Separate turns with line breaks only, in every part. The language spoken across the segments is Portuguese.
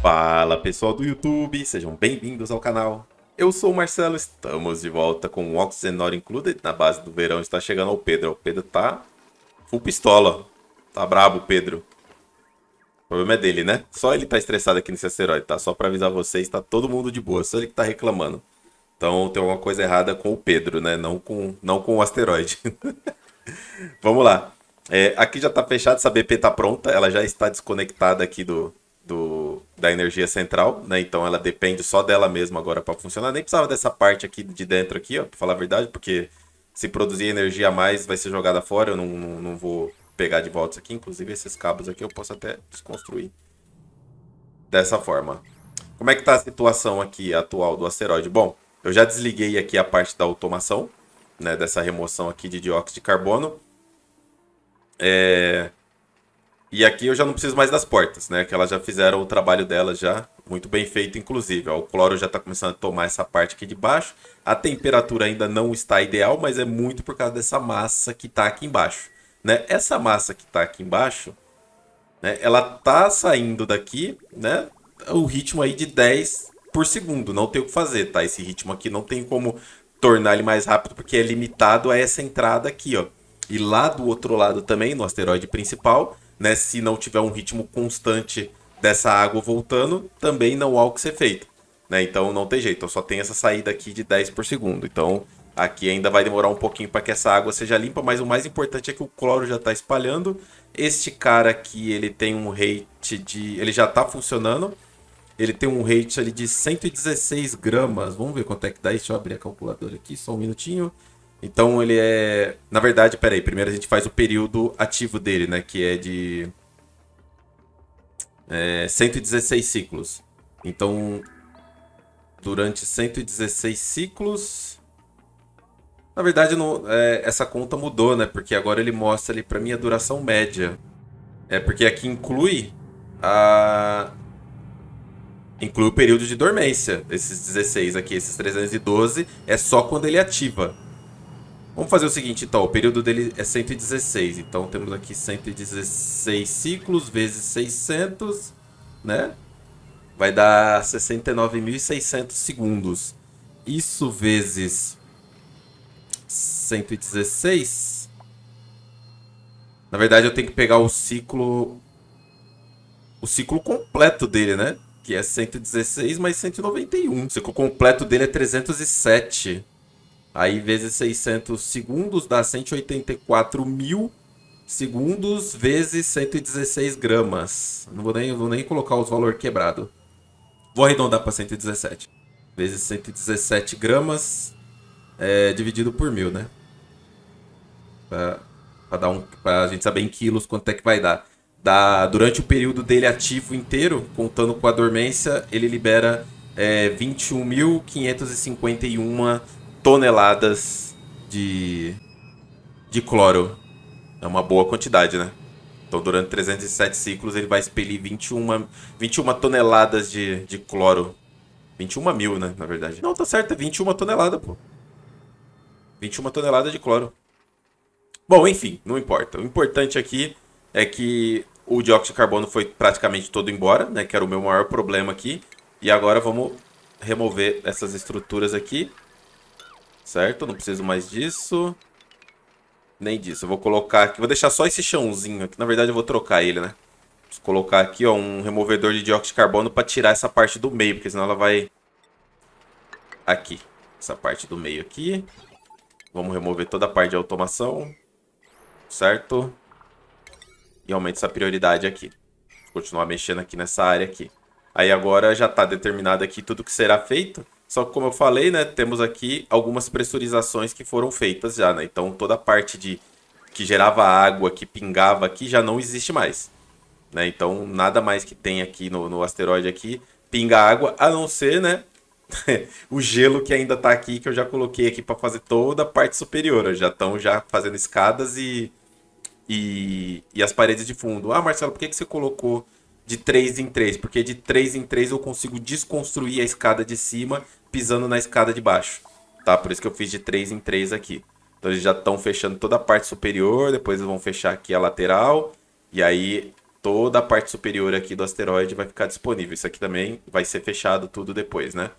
Fala pessoal do YouTube, sejam bem-vindos ao canal. Eu sou o Marcelo, estamos de volta com o Oxenor Included na base do verão. Está chegando o Pedro. O Pedro tá full pistola. Tá brabo, Pedro. O problema é dele, né? Só ele tá estressado aqui nesse asteroide, tá? Só pra avisar vocês, tá todo mundo de boa. Só ele que tá reclamando. Então tem alguma coisa errada com o Pedro, né? Não com, não com o asteroide. Vamos lá. É, aqui já tá fechado, essa BP tá pronta. Ela já está desconectada aqui do, do, da energia central, né? Então ela depende só dela mesma agora para funcionar. Nem precisava dessa parte aqui de dentro aqui, ó, pra falar a verdade, porque se produzir energia a mais vai ser jogada fora. Eu não, não, não vou pegar de volta isso aqui. Inclusive esses cabos aqui eu posso até desconstruir dessa forma. Como é que tá a situação aqui atual do asteroide? Bom, eu já desliguei aqui a parte da automação, né, dessa remoção aqui de dióxido de carbono. É... E aqui eu já não preciso mais das portas, né? Que elas já fizeram o trabalho delas já, muito bem feito, inclusive. Ó, o cloro já está começando a tomar essa parte aqui de baixo. A temperatura ainda não está ideal, mas é muito por causa dessa massa que está aqui embaixo. Né? Essa massa que está aqui embaixo, né? ela tá saindo daqui, né? O ritmo aí de 10 por segundo. Não tem o que fazer, tá? Esse ritmo aqui não tem como tornar ele mais rápido, porque é limitado a essa entrada aqui, ó. E lá do outro lado também, no asteroide principal, né, se não tiver um ritmo constante dessa água voltando, também não há o que ser feito. Né? Então não tem jeito, eu só tenho essa saída aqui de 10 por segundo. Então aqui ainda vai demorar um pouquinho para que essa água seja limpa, mas o mais importante é que o cloro já está espalhando. Este cara aqui, ele tem um rate de... ele já está funcionando. Ele tem um rate ali de 116 gramas. Vamos ver quanto é que dá isso. Deixa eu abrir a calculadora aqui, só um minutinho. Então ele é. Na verdade, peraí, primeiro a gente faz o período ativo dele, né? Que é de. É, 116 ciclos. Então, durante 116 ciclos. Na verdade, não, é, essa conta mudou, né? Porque agora ele mostra ali pra mim a duração média. É porque aqui inclui a. Inclui o período de dormência. Esses 16 aqui, esses 312, é só quando ele ativa. Vamos fazer o seguinte, então. O período dele é 116. Então, temos aqui 116 ciclos vezes 600, né? Vai dar 69.600 segundos. Isso vezes 116. Na verdade, eu tenho que pegar o ciclo... O ciclo completo dele, né? Que é 116 mais 191. O ciclo completo dele é 307. Aí vezes 600 segundos dá 184 mil segundos vezes 116 gramas. Não vou nem, vou nem colocar os valores quebrados. Vou arredondar para 117. Vezes 117 gramas é, dividido por mil, né? Para dar um, a gente saber em quilos quanto é que vai dar. Dá, durante o período dele ativo inteiro, contando com a dormência, ele libera é, 21.551 toneladas de, de cloro. É uma boa quantidade, né? Então, durante 307 ciclos, ele vai expelir 21, 21 toneladas de, de cloro. 21 mil, né? Na verdade. Não, tá certo, é 21 toneladas, pô. 21 toneladas de cloro. Bom, enfim, não importa. O importante aqui é que o dióxido de carbono foi praticamente todo embora, né? Que era o meu maior problema aqui. E agora vamos remover essas estruturas aqui. Certo? Não preciso mais disso. Nem disso. Eu vou colocar aqui. Vou deixar só esse chãozinho aqui. Na verdade, eu vou trocar ele, né? Vou colocar aqui, ó, um removedor de dióxido de carbono para tirar essa parte do meio, porque senão ela vai... Aqui. Essa parte do meio aqui. Vamos remover toda a parte de automação. Certo? E aumenta essa prioridade aqui. Vou continuar mexendo aqui nessa área aqui. Aí agora já está determinado aqui tudo que será feito. Só que como eu falei, né, temos aqui algumas pressurizações que foram feitas já, né? Então toda a parte de que gerava água, que pingava aqui já não existe mais. Né? Então nada mais que tem aqui no, no asteroide aqui pinga água, a não ser, né, o gelo que ainda está aqui, que eu já coloquei aqui para fazer toda a parte superior. Já estão já fazendo escadas e, e, e as paredes de fundo. Ah, Marcelo, por que, que você colocou de 3 em 3? Porque de 3 em 3 eu consigo desconstruir a escada de cima pisando na escada de baixo, tá? Por isso que eu fiz de 3 em 3 aqui. Então eles já estão fechando toda a parte superior, depois eles vão fechar aqui a lateral, e aí toda a parte superior aqui do asteroide vai ficar disponível. Isso aqui também vai ser fechado tudo depois, né?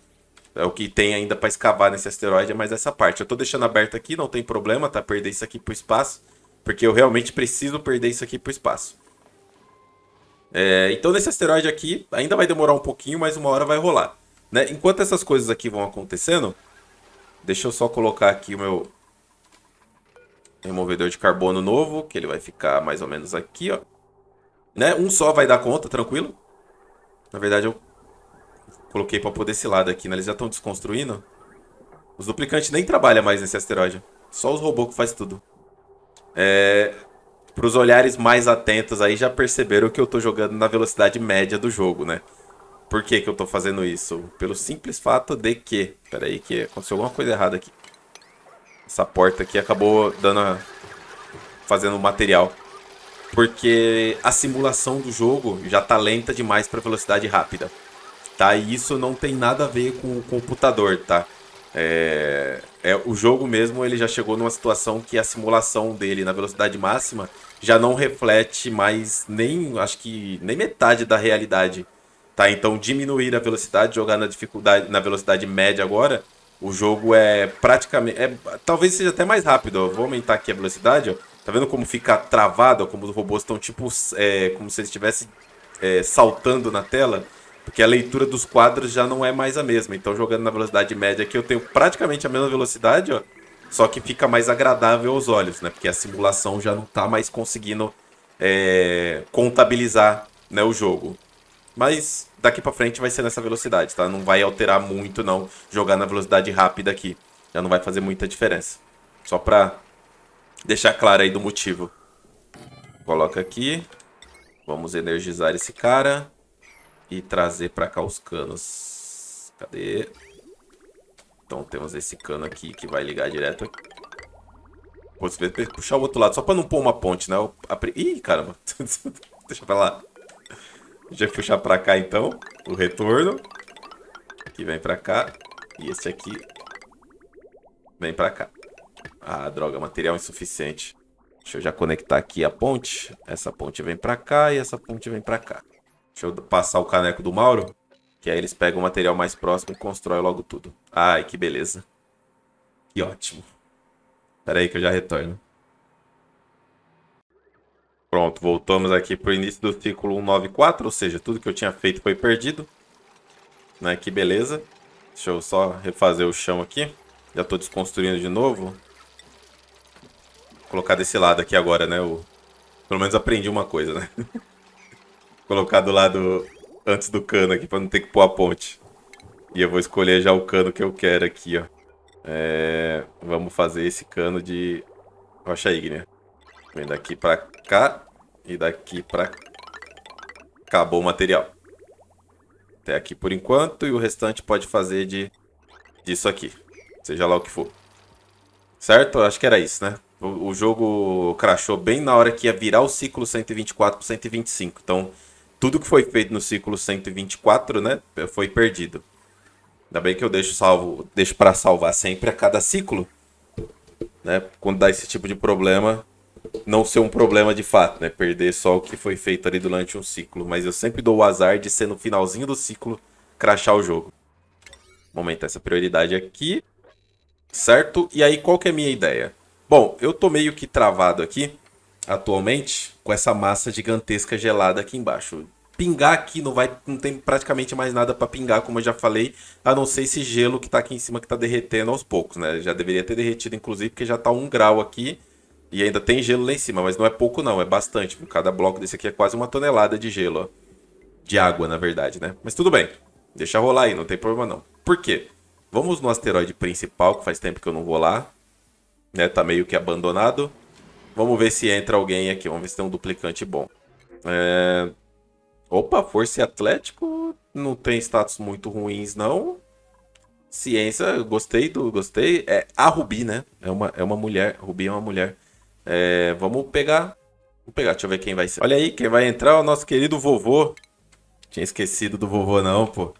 É o que tem ainda para escavar nesse asteroide, é mais essa parte. Eu tô deixando aberto aqui, não tem problema, tá? Perder isso aqui pro espaço, porque eu realmente preciso perder isso aqui pro espaço. É, então nesse asteroide aqui, ainda vai demorar um pouquinho, mas uma hora vai rolar. Né? Enquanto essas coisas aqui vão acontecendo, deixa eu só colocar aqui o meu removedor de carbono novo, que ele vai ficar mais ou menos aqui, ó. Né? Um só vai dar conta, tranquilo. Na verdade, eu coloquei para poder esse lado aqui, né? Eles já estão desconstruindo. Os duplicantes nem trabalham mais nesse asteroide. Só os robôs que faz tudo. É... Para os olhares mais atentos aí, já perceberam que eu estou jogando na velocidade média do jogo, né? Por que, que eu estou fazendo isso? Pelo simples fato de que... Pera aí que aconteceu alguma coisa errada aqui. Essa porta aqui acabou dando a... fazendo material porque a simulação do jogo já tá lenta demais para velocidade rápida, tá? E isso não tem nada a ver com o computador, tá? É, é, o jogo mesmo ele já chegou numa situação que a simulação dele na velocidade máxima já não reflete mais nem acho que nem metade da realidade, tá? Então diminuir a velocidade, jogar na dificuldade na velocidade média agora, o jogo é praticamente é, talvez seja até mais rápido. Vou aumentar aqui a velocidade, ó. Tá vendo como fica travado, como os robôs estão tipo, é, como se eles estivessem é, saltando na tela? Porque a leitura dos quadros já não é mais a mesma. Então jogando na velocidade média aqui eu tenho praticamente a mesma velocidade, ó. Só que fica mais agradável aos olhos, né? Porque a simulação já não tá mais conseguindo é, contabilizar né, o jogo. Mas daqui para frente vai ser nessa velocidade, tá? Não vai alterar muito não jogar na velocidade rápida aqui. Já não vai fazer muita diferença. Só pra deixar claro aí do motivo. Coloca aqui. Vamos energizar esse cara. E trazer para cá os canos. Cadê? Então temos esse cano aqui que vai ligar direto. Vou puxar o outro lado, só para não pôr uma ponte, né? Ih, caramba. Deixa pra lá. Deixa eu puxar pra cá, então. O retorno. Aqui vem pra cá. E esse aqui vem pra cá. Ah, droga, material insuficiente. Deixa eu já conectar aqui a ponte. Essa ponte vem pra cá e essa ponte vem pra cá. Deixa eu passar o caneco do Mauro. Que aí eles pegam o material mais próximo e constroem logo tudo. Ai, que beleza. Que ótimo. Espera aí que eu já retorno. Pronto, voltamos aqui para o início do ciclo 194, ou seja, tudo que eu tinha feito foi perdido. Né? Que beleza. Deixa eu só refazer o chão aqui. Já estou desconstruindo de novo colocar desse lado aqui agora, né? Pelo menos aprendi uma coisa, né? colocar do lado antes do cano aqui para não ter que pôr a ponte. E eu vou escolher já o cano que eu quero aqui, ó. É... Vamos fazer esse cano de rocha ígnea. Vem daqui para cá e daqui para cá. Acabou o material. Até aqui por enquanto e o restante pode fazer de disso aqui. Seja lá o que for. Certo? Acho que era isso, né? O, o jogo crashou bem na hora que ia virar o ciclo 124 para 125. Então, tudo que foi feito no ciclo 124, né, foi perdido. Ainda bem que eu deixo salvo, deixo para salvar sempre a cada ciclo, né? Quando dá esse tipo de problema, não ser um problema de fato, né? Perder só o que foi feito ali durante um ciclo, mas eu sempre dou o azar de ser no finalzinho do ciclo crashar o jogo. Vou aumentar essa prioridade aqui. Certo? E aí, qual que é a minha ideia? Bom, eu tô meio que travado aqui, atualmente, com essa massa gigantesca gelada aqui embaixo. Pingar aqui não vai, não tem praticamente mais nada para pingar, como eu já falei, a não ser esse gelo que tá aqui em cima que tá derretendo aos poucos, né? Já deveria ter derretido, inclusive, porque já tá um grau aqui e ainda tem gelo lá em cima, mas não é pouco não, é bastante. Cada bloco desse aqui é quase uma tonelada de gelo, ó. De água, na verdade, né? Mas tudo bem, deixa rolar aí, não tem problema não. Por quê? Vamos no asteroide principal, que faz tempo que eu não vou lá né? Tá meio que abandonado. Vamos ver se entra alguém aqui. Vamos ver se tem um duplicante bom. É... Opa, Força e Atlético não tem status muito ruins, não. Ciência, gostei do. Gostei. É a Rubi, né? É uma, é uma mulher. Rubi é uma mulher. É... Vamos pegar. Vamos pegar, deixa eu ver quem vai ser. Olha aí, quem vai entrar é o nosso querido vovô. Tinha esquecido do vovô, não, pô.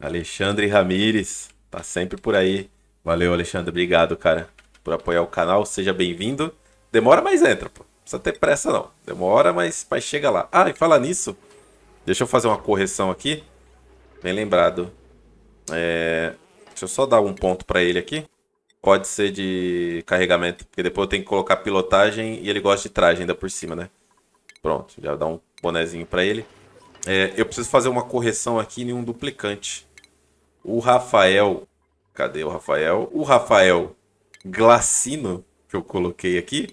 Alexandre Ramires. Tá sempre por aí. Valeu, Alexandre. Obrigado, cara por apoiar o canal. Seja bem-vindo. Demora, mas entra, pô. precisa ter pressa não. Demora, mas, mas chega lá. Ah, e fala nisso, deixa eu fazer uma correção aqui. Bem lembrado. É... Deixa eu só dar um ponto para ele aqui. Pode ser de carregamento, porque depois eu tenho que colocar pilotagem e ele gosta de traje ainda por cima, né? Pronto, já dá um bonezinho para ele. É, eu preciso fazer uma correção aqui em um duplicante. O Rafael... Cadê o Rafael? O Rafael Glacino, que eu coloquei aqui,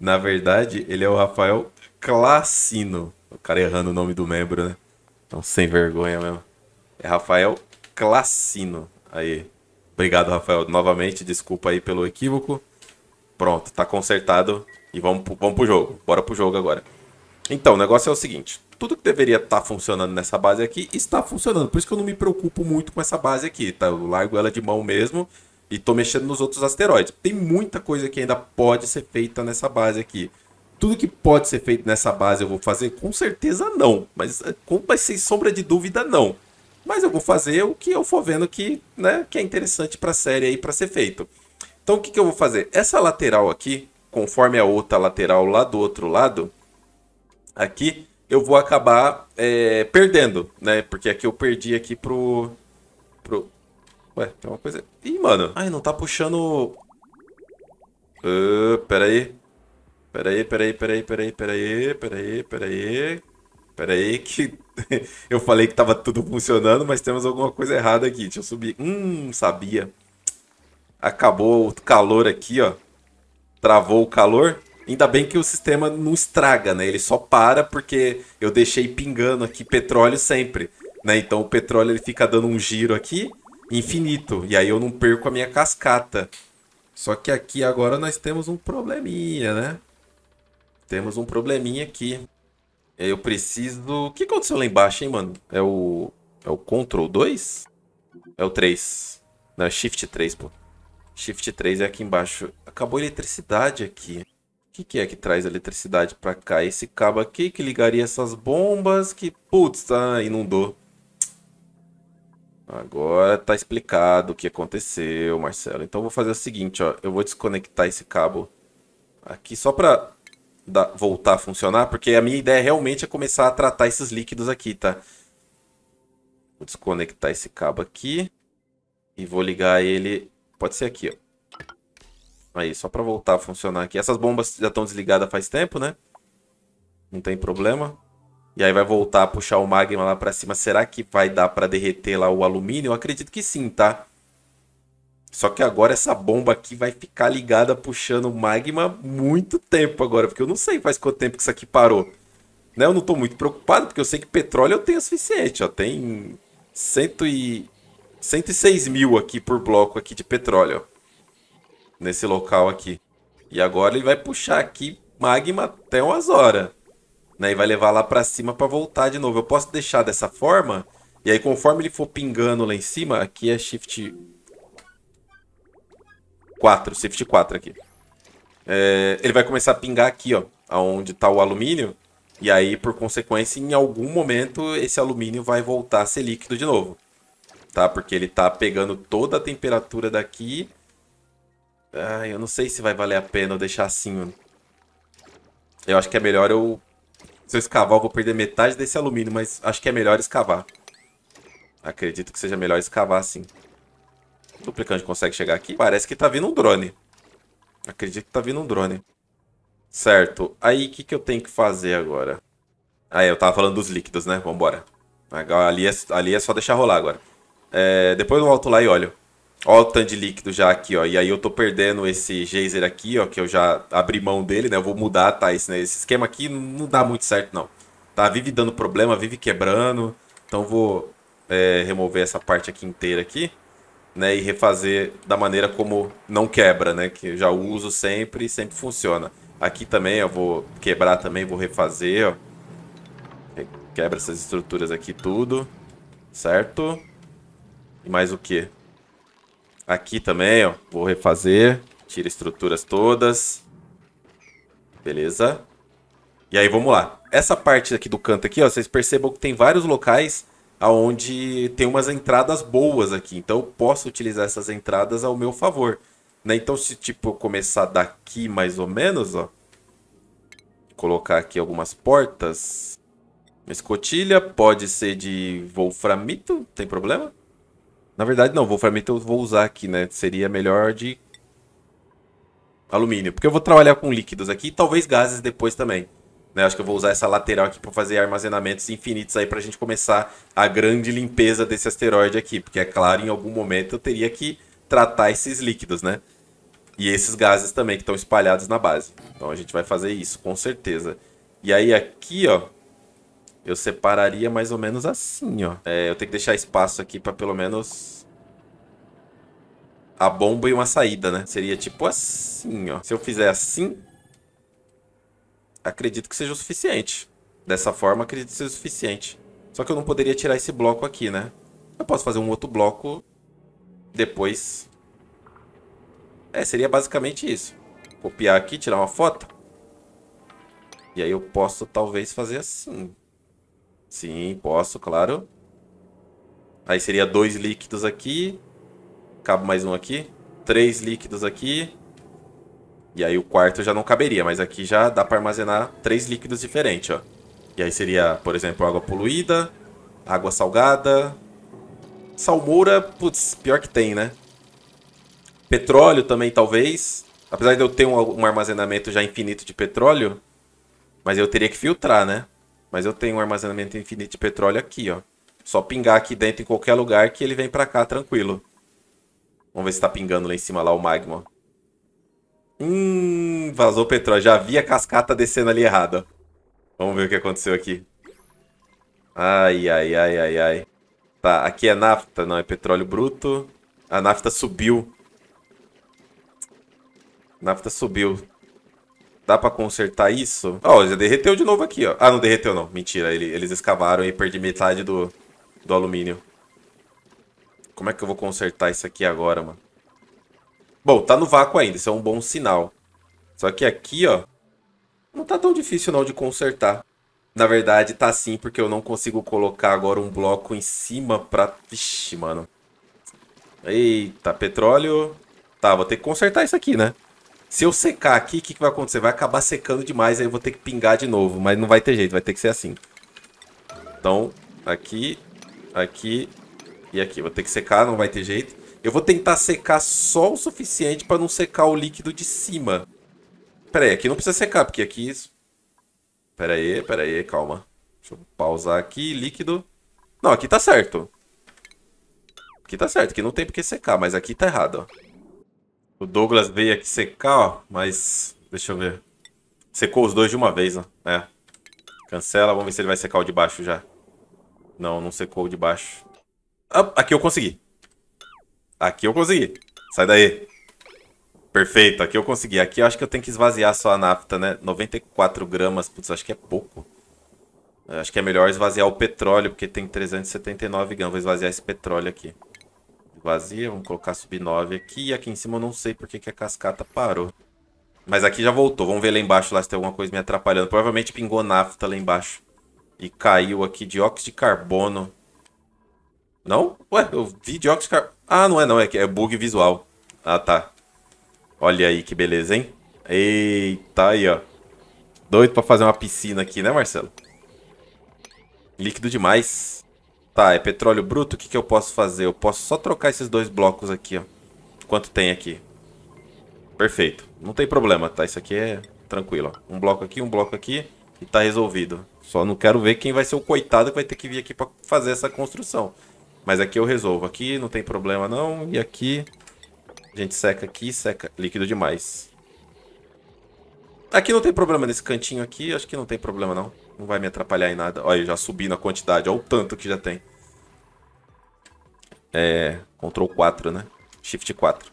na verdade, ele é o Rafael Classino. O cara errando o nome do membro, né? Então, sem vergonha mesmo. É Rafael Classino. Aí. Obrigado, Rafael. Novamente, desculpa aí pelo equívoco. Pronto, tá consertado. E vamos, vamos pro jogo. Bora pro jogo agora. Então, o negócio é o seguinte. Tudo que deveria estar tá funcionando nessa base aqui está funcionando. Por isso que eu não me preocupo muito com essa base aqui, tá? Eu largo ela de mão mesmo e tô mexendo nos outros asteroides. Tem muita coisa que ainda pode ser feita nessa base aqui. Tudo que pode ser feito nessa base eu vou fazer? Com certeza não. Mas com, mas sem sombra de dúvida, não. Mas eu vou fazer o que eu for vendo que, né, que é interessante para a série aí para ser feito. Então o que, que eu vou fazer? Essa lateral aqui, conforme a outra lateral lá do outro lado, aqui eu vou acabar é, perdendo, né? Porque aqui eu perdi aqui pro, pro... Ué, tem uma coisa... Ih, mano. Ai, não tá puxando... Uh, pera aí. Pera aí, pera aí, pera aí, pera aí, pera aí, pera aí, pera aí. Pera aí que eu falei que tava tudo funcionando, mas temos alguma coisa errada aqui. Deixa eu subir. Hum, sabia. Acabou o calor aqui, ó. Travou o calor. Ainda bem que o sistema não estraga, né? Ele só para porque eu deixei pingando aqui petróleo sempre, né? Então o petróleo ele fica dando um giro aqui infinito e aí eu não perco a minha cascata. Só que aqui agora nós temos um probleminha, né? Temos um probleminha aqui. Eu preciso... O que aconteceu lá embaixo, hein, mano? É o... É o Ctrl 2? É o 3. Não, é Shift 3, pô. Shift 3 é aqui embaixo. Acabou a eletricidade aqui. O que, que, é que traz eletricidade para cá? Esse cabo aqui que ligaria essas bombas que, putz, ah, inundou. Agora tá explicado o que aconteceu, Marcelo. Então eu vou fazer o seguinte, ó. Eu vou desconectar esse cabo aqui só para voltar a funcionar, porque a minha ideia realmente é começar a tratar esses líquidos aqui, tá? Vou desconectar esse cabo aqui e vou ligar ele, pode ser aqui, ó. Aí, só para voltar a funcionar aqui. Essas bombas já estão desligadas faz tempo, né? Não tem problema. E aí vai voltar a puxar o magma lá para cima. Será que vai dar para derreter lá o alumínio? Eu acredito que sim, tá? Só que agora essa bomba aqui vai ficar ligada puxando magma muito tempo agora. Porque eu não sei faz quanto tempo que isso aqui parou. Né? Eu não estou muito preocupado, porque eu sei que petróleo eu tenho o suficiente. Ó. Tem cento e... 106 mil aqui por bloco aqui de petróleo. Nesse local aqui. E agora ele vai puxar aqui magma até umas horas. Né, e vai levar lá para cima para voltar de novo. Eu posso deixar dessa forma. E aí conforme ele for pingando lá em cima, aqui é Shift 4, Shift 4 aqui. É, ele vai começar a pingar aqui, ó, aonde está o alumínio. E aí, por consequência, em algum momento, esse alumínio vai voltar a ser líquido de novo. Tá? Porque ele está pegando toda a temperatura daqui Ai, eu não sei se vai valer a pena eu deixar assim. Eu acho que é melhor eu... Se eu escavar, eu vou perder metade desse alumínio, mas acho que é melhor escavar. Acredito que seja melhor escavar assim. O duplicante consegue chegar aqui? Parece que tá vindo um drone. Acredito que tá vindo um drone. Certo. Aí, o que, que eu tenho que fazer agora? Ah, eu tava falando dos líquidos, né? Vambora. Ali é, ali é só deixar rolar agora. É, depois eu volto lá e olho. Ó o tanto de líquido já aqui, ó. E aí eu tô perdendo esse geyser aqui, ó, que eu já abri mão dele, né? Eu vou mudar, tá? Esse, né? esse esquema aqui não dá muito certo, não. Tá? Vive dando problema, vive quebrando. Então vou é, remover essa parte aqui inteira aqui, né? E refazer da maneira como não quebra, né? Que eu já uso sempre e sempre funciona. Aqui também eu vou quebrar também, vou refazer, ó. Quebra essas estruturas aqui tudo, certo? E mais o que? Aqui também, ó, vou refazer. Tira estruturas todas. Beleza. E aí, vamos lá. Essa parte aqui do canto aqui, ó, vocês percebam que tem vários locais onde tem umas entradas boas aqui. Então, eu posso utilizar essas entradas ao meu favor. Né? Então, se tipo, eu começar daqui mais ou menos, ó. colocar aqui algumas portas. Uma escotilha pode ser de wolframito, tem problema? Na verdade não, wolframito eu vou usar aqui, né? Seria melhor de alumínio. Porque eu vou trabalhar com líquidos aqui e talvez gases depois também. Né? Acho que eu vou usar essa lateral aqui para fazer armazenamentos infinitos aí para a gente começar a grande limpeza desse asteroide aqui. Porque é claro, em algum momento eu teria que tratar esses líquidos, né? E esses gases também que estão espalhados na base. Então a gente vai fazer isso, com certeza. E aí aqui, ó, eu separaria mais ou menos assim, ó. É, eu tenho que deixar espaço aqui para pelo menos a bomba e uma saída, né? Seria tipo assim, ó. Se eu fizer assim, acredito que seja o suficiente. Dessa forma, acredito que seja o suficiente. Só que eu não poderia tirar esse bloco aqui, né? Eu posso fazer um outro bloco depois. É, seria basicamente isso. Copiar aqui, tirar uma foto. E aí eu posso talvez fazer assim. Sim, posso, claro. Aí seria dois líquidos aqui. Cabe mais um aqui. Três líquidos aqui. E aí o quarto já não caberia, mas aqui já dá para armazenar três líquidos diferentes, ó. E aí seria, por exemplo, água poluída, água salgada, salmoura, putz, pior que tem, né? Petróleo também, talvez. Apesar de eu ter um, um armazenamento já infinito de petróleo, mas eu teria que filtrar, né? Mas eu tenho um armazenamento infinito de petróleo aqui, ó. Só pingar aqui dentro em qualquer lugar que ele vem pra cá tranquilo. Vamos ver se tá pingando lá em cima lá o magma. Hum, vazou petróleo. Já vi a cascata descendo ali errado. Vamos ver o que aconteceu aqui. Ai, ai, ai, ai, ai. Tá, aqui é nafta, não, é petróleo bruto. A nafta subiu. Nafta subiu. Dá pra consertar isso? Ó, já derreteu de novo aqui, ó. Ah, não derreteu não. Mentira, eles escavaram e perdi metade do, do alumínio. Como é que eu vou consertar isso aqui agora, mano? Bom, tá no vácuo ainda, isso é um bom sinal. Só que aqui, ó, não tá tão difícil não de consertar. Na verdade, tá sim, porque eu não consigo colocar agora um bloco em cima pra... Vixe, mano. Eita, petróleo. Tá, vou ter que consertar isso aqui, né? Se eu secar aqui, o que, que vai acontecer? Vai acabar secando demais, aí eu vou ter que pingar de novo. Mas não vai ter jeito, vai ter que ser assim. Então, aqui, aqui e aqui. Vou ter que secar, não vai ter jeito. Eu vou tentar secar só o suficiente para não secar o líquido de cima. Pera aí, aqui não precisa secar, porque aqui... Pera aí, pera aí, calma. Deixa eu pausar aqui, líquido. Não, aqui tá certo. Aqui tá certo, aqui não tem porque secar, mas aqui tá errado, ó. O Douglas veio aqui secar, ó, mas... Deixa eu ver. Secou os dois de uma vez, ó. É. Cancela, vamos ver se ele vai secar o de baixo já. Não, não secou o de baixo. Ah, aqui eu consegui. Aqui eu consegui. Sai daí. Perfeito, aqui eu consegui. Aqui eu acho que eu tenho que esvaziar só a nafta, né? 94 gramas, putz, acho que é pouco. Eu acho que é melhor esvaziar o petróleo, porque tem 379 gramas. Vou esvaziar esse petróleo aqui. Vazia, vamos colocar sub 9 aqui. E aqui em cima eu não sei porque que a cascata parou. Mas aqui já voltou. Vamos ver lá embaixo lá se tem alguma coisa me atrapalhando. Provavelmente pingou nafta lá embaixo. E caiu aqui dióxido de carbono. Não? Ué, eu vi dióxido de carbono. Ah, não é não, é, é bug visual. Ah, tá. Olha aí que beleza, hein? Eita, aí, ó. Doido pra fazer uma piscina aqui, né, Marcelo? Líquido demais. Tá, é petróleo bruto. O que, que eu posso fazer? Eu posso só trocar esses dois blocos aqui, ó. Quanto tem aqui? Perfeito. Não tem problema, tá? Isso aqui é tranquilo, ó. Um bloco aqui, um bloco aqui e tá resolvido. Só não quero ver quem vai ser o coitado que vai ter que vir aqui pra fazer essa construção. Mas aqui eu resolvo. Aqui não tem problema não. E aqui a gente seca aqui, seca líquido demais. Aqui não tem problema nesse cantinho aqui. Acho que não tem problema não. Não vai me atrapalhar em nada. Olha, já subi na quantidade. Olha o tanto que já tem. É... Ctrl 4, né? Shift 4.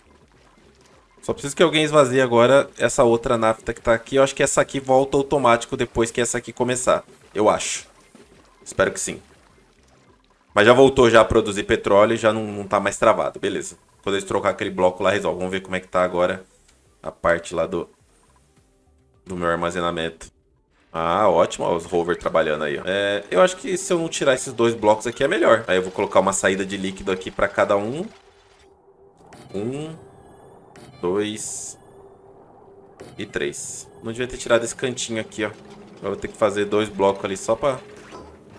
Só preciso que alguém esvazie agora essa outra nafta que tá aqui. Eu acho que essa aqui volta automático depois que essa aqui começar. Eu acho. Espero que sim. Mas já voltou já a produzir petróleo e já não, não tá mais travado. Beleza. Quando eles trocar aquele bloco lá, resolve. Vamos ver como é que tá agora a parte lá do, do meu armazenamento. Ah, ótimo. Os rover trabalhando aí. É, eu acho que se eu não tirar esses dois blocos aqui é melhor. Aí eu vou colocar uma saída de líquido aqui para cada um. Um, dois, E três. Não devia ter tirado esse cantinho aqui, ó. Eu vou ter que fazer dois blocos ali só pra...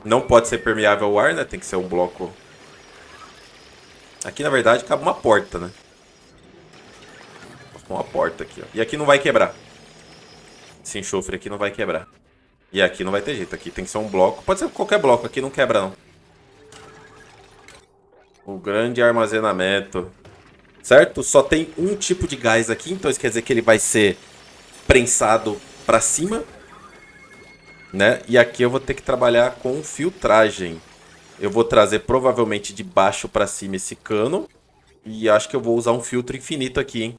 Não pode ser permeável ao ar, né? Tem que ser um bloco... Aqui, na verdade, cabe uma porta, né? Uma porta aqui, ó. E aqui não vai quebrar. Esse enxofre aqui não vai quebrar. E aqui não vai ter jeito. Aqui tem que ser um bloco. Pode ser qualquer bloco. Aqui não quebra, não. O grande armazenamento. Certo? Só tem um tipo de gás aqui. Então isso quer dizer que ele vai ser prensado para cima. Né? E aqui eu vou ter que trabalhar com filtragem. Eu vou trazer provavelmente de baixo para cima esse cano. E acho que eu vou usar um filtro infinito aqui, hein?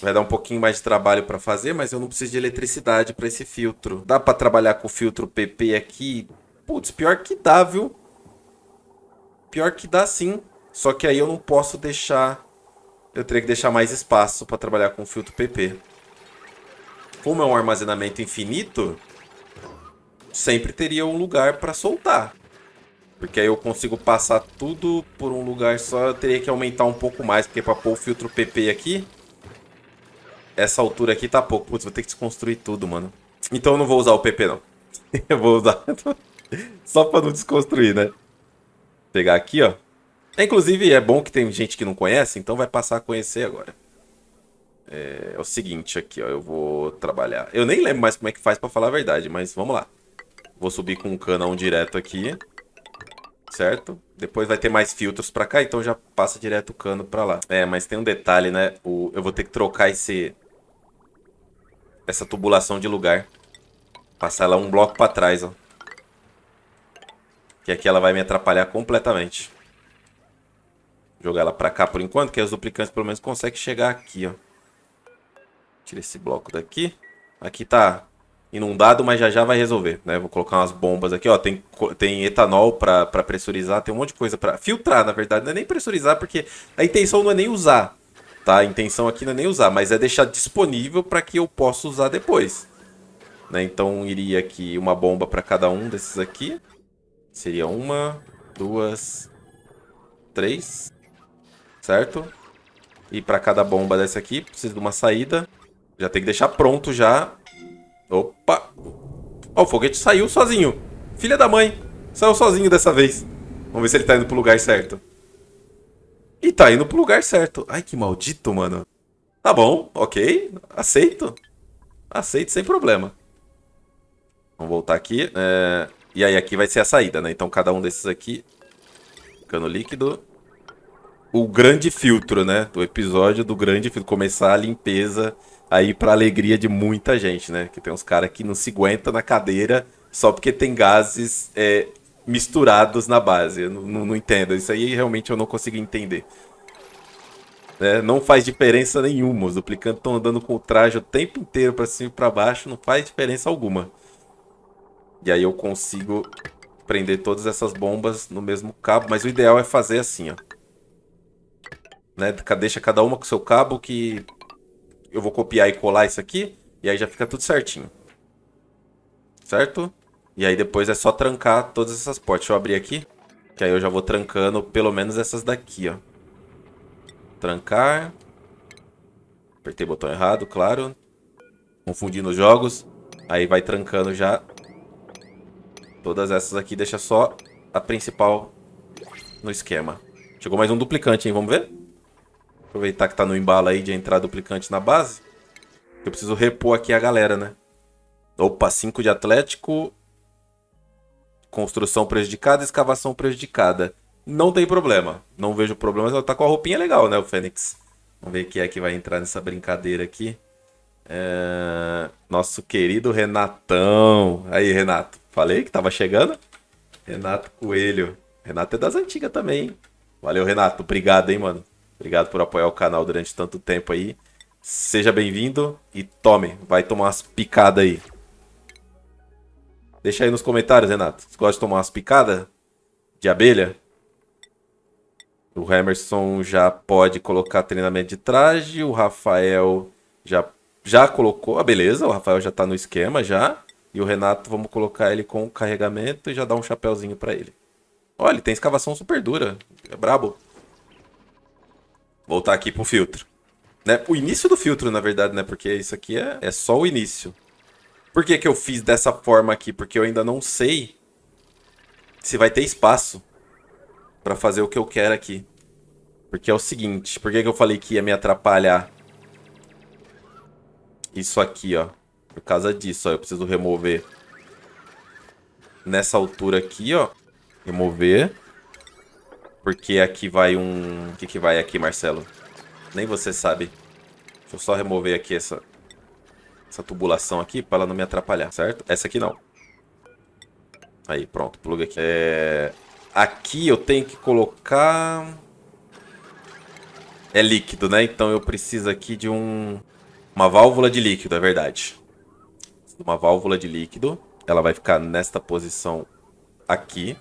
Vai dar um pouquinho mais de trabalho para fazer, mas eu não preciso de eletricidade para esse filtro. Dá para trabalhar com o filtro PP aqui? Putz, pior que dá, viu? Pior que dá sim. Só que aí eu não posso deixar... Eu teria que deixar mais espaço para trabalhar com o filtro PP. Como é um armazenamento infinito, sempre teria um lugar para soltar. Porque aí eu consigo passar tudo por um lugar só. Eu teria que aumentar um pouco mais, porque para pôr o filtro PP aqui essa altura aqui tá pouco. Putz, vou ter que desconstruir tudo, mano. Então eu não vou usar o PP, não. eu vou usar só pra não desconstruir, né? Pegar aqui, ó. Inclusive, é bom que tem gente que não conhece, então vai passar a conhecer agora. É, é o seguinte aqui, ó. Eu vou trabalhar. Eu nem lembro mais como é que faz pra falar a verdade, mas vamos lá. Vou subir com um canão direto aqui. Certo? Depois vai ter mais filtros pra cá, então já passa direto o cano pra lá. É, mas tem um detalhe, né? O, eu vou ter que trocar esse, essa tubulação de lugar. Passar ela um bloco para trás, ó. Que aqui ela vai me atrapalhar completamente. Jogar ela para cá por enquanto, que os duplicantes pelo menos conseguem chegar aqui, ó. Tira esse bloco daqui. Aqui tá inundado, mas já já vai resolver, né? Vou colocar umas bombas aqui, ó. Tem, tem etanol para pressurizar, tem um monte de coisa para filtrar, na verdade. Não é nem pressurizar, porque a intenção não é nem usar tá? A intenção aqui não é nem usar, mas é deixar disponível para que eu possa usar depois. Né? Então iria aqui uma bomba para cada um desses aqui. Seria uma, duas, três, certo? E para cada bomba dessa aqui, precisa de uma saída. Já tem que deixar pronto já. Opa! Ó, o foguete saiu sozinho. Filha da mãe. Saiu sozinho dessa vez. Vamos ver se ele tá indo pro lugar certo. E tá indo pro lugar certo. Ai, que maldito, mano. Tá bom, ok. Aceito. Aceito sem problema. Vamos voltar aqui. É... E aí aqui vai ser a saída, né? Então cada um desses aqui. Cano líquido. O grande filtro, né? Do episódio do grande filtro. Começar a limpeza aí pra alegria de muita gente, né? Que tem uns caras que não se aguentam na cadeira só porque tem gases é, misturados na base. Eu não, não, entendo. Isso aí realmente eu não consigo entender. É, não faz diferença nenhuma. Os duplicantes estão andando com o traje o tempo inteiro para cima e para baixo. Não faz diferença alguma. E aí eu consigo prender todas essas bombas no mesmo cabo. Mas o ideal é fazer assim, ó. Né? Deixa cada uma com seu cabo que eu vou copiar e colar isso aqui. E aí já fica tudo certinho. Certo? E aí depois é só trancar todas essas portas. Deixa eu abrir aqui. Que aí eu já vou trancando pelo menos essas daqui, ó. Trancar. Apertei o botão errado, claro. Confundindo os jogos. Aí vai trancando já. Todas essas aqui. Deixa só a principal no esquema. Chegou mais um duplicante, hein? Vamos ver? Aproveitar que tá no embalo aí de entrar duplicante na base. Eu preciso repor aqui a galera, né? Opa, 5 de Atlético Construção prejudicada, escavação prejudicada. Não tem problema. Não vejo problema. Ela tá com a roupinha legal, né, o Fênix? Vamos ver quem é que vai entrar nessa brincadeira aqui. É... Nosso querido Renatão. Aí, Renato. Falei que tava chegando? Renato Coelho. Renato é das antigas também, hein? Valeu, Renato. Obrigado, hein, mano. Obrigado por apoiar o canal durante tanto tempo aí. Seja bem-vindo e tome. Vai tomar umas picadas aí. Deixa aí nos comentários, Renato. Você gosta de tomar umas picadas de abelha? O Emerson já pode colocar treinamento de traje. O Rafael já, já colocou. Ah, beleza. O Rafael já tá no esquema já. E o Renato, vamos colocar ele com carregamento e já dar um chapéuzinho para ele. Olha, ele tem escavação super dura. É brabo. Voltar aqui pro filtro. Né? O início do filtro, na verdade, né? Porque isso aqui é, é só o início. Por que, que eu fiz dessa forma aqui? Porque eu ainda não sei se vai ter espaço para fazer o que eu quero aqui. Porque é o seguinte, por que, que eu falei que ia me atrapalhar? Isso aqui, ó. Por causa disso, ó, eu preciso remover nessa altura aqui, ó. Remover. Porque aqui vai um... O que que vai aqui, Marcelo? Nem você sabe. Deixa eu só remover aqui essa, essa tubulação aqui para ela não me atrapalhar, certo? Essa aqui não. Aí, pronto, pluga aqui. É... Aqui eu tenho que colocar... É líquido, né? Então eu preciso aqui de um... Uma válvula de líquido, é verdade. Uma válvula de líquido. Ela vai ficar nesta posição aqui.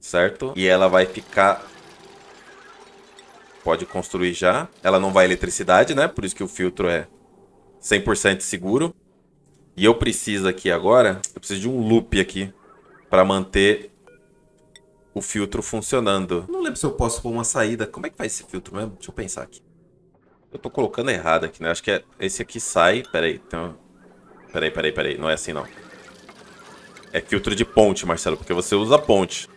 Certo? E ela vai ficar pode construir já. Ela não vai eletricidade, né? Por isso que o filtro é 100% seguro. E eu preciso aqui agora, eu preciso de um loop aqui para manter o filtro funcionando. Não lembro se eu posso pôr uma saída. Como é que faz esse filtro mesmo? Deixa eu pensar aqui. Eu tô colocando errado aqui, né? Acho que é esse aqui sai. Peraí, então... Peraí, peraí, peraí. Não é assim, não. É filtro de ponte, Marcelo, porque você usa ponte.